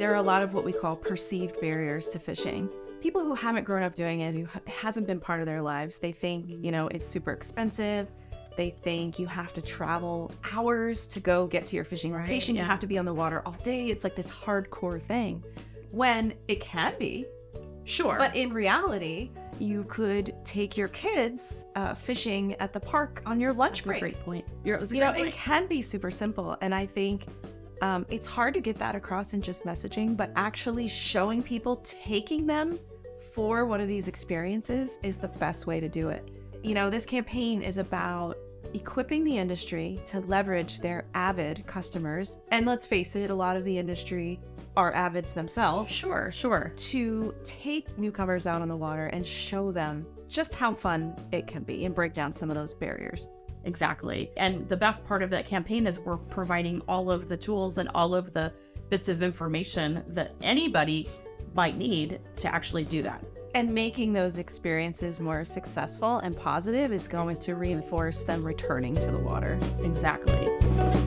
There are a lot of what we call perceived barriers to fishing. People who haven't grown up doing it, who hasn't been part of their lives, they think, you know, it's super expensive. They think you have to travel hours to go get to your fishing Right, location. You have to be on the water all day. It's like this hardcore thing. When it can be, Sure. but in reality, you could take your kids uh, fishing at the park on your lunch that's break. great point. You're, You know, great it can be super simple. And I think um, it's hard to get that across in just messaging, but actually showing people taking them for one of these experiences is the best way to do it. You know, this campaign is about equipping the industry to leverage their avid customers. And let's face it, a lot of the industry are avids themselves Sure, sure. to take newcomers out on the water and show them just how fun it can be and break down some of those barriers. Exactly. And the best part of that campaign is we're providing all of the tools and all of the bits of information that anybody might need to actually do that. And making those experiences more successful and positive is going to reinforce them returning to the water. Exactly.